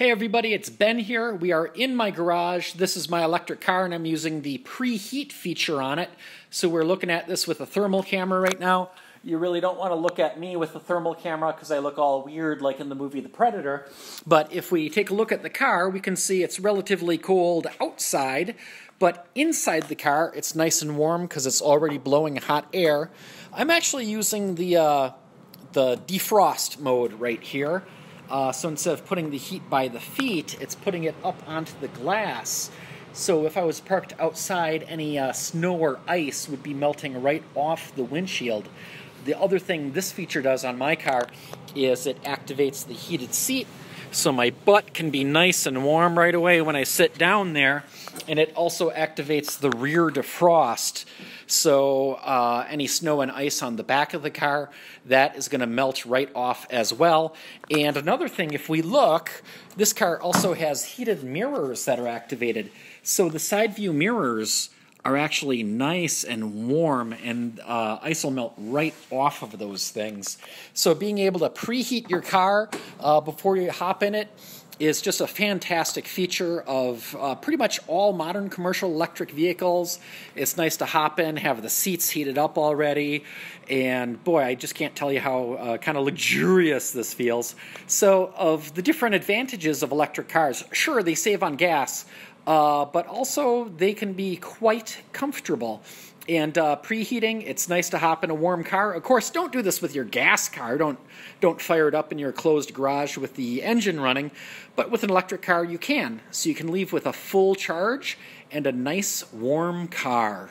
Hey everybody, it's Ben here. We are in my garage. This is my electric car and I'm using the preheat feature on it. So we're looking at this with a thermal camera right now. You really don't want to look at me with a thermal camera because I look all weird like in the movie The Predator. But if we take a look at the car, we can see it's relatively cold outside, but inside the car it's nice and warm because it's already blowing hot air. I'm actually using the, uh, the defrost mode right here. Uh, so instead of putting the heat by the feet, it's putting it up onto the glass. So if I was parked outside, any uh, snow or ice would be melting right off the windshield. The other thing this feature does on my car is it activates the heated seat so my butt can be nice and warm right away when I sit down there. And it also activates the rear defrost. So uh, any snow and ice on the back of the car, that is going to melt right off as well. And another thing, if we look, this car also has heated mirrors that are activated. So the side view mirrors are actually nice and warm, and uh, ice will melt right off of those things. So being able to preheat your car uh, before you hop in it is just a fantastic feature of uh, pretty much all modern commercial electric vehicles. It's nice to hop in, have the seats heated up already, and boy, I just can't tell you how uh, kind of luxurious this feels. So, of the different advantages of electric cars, sure, they save on gas, uh, but also they can be quite comfortable. And uh, preheating, it's nice to hop in a warm car. Of course, don't do this with your gas car. Don't don't fire it up in your closed garage with the engine running. But with an electric car, you can. So you can leave with a full charge and a nice warm car.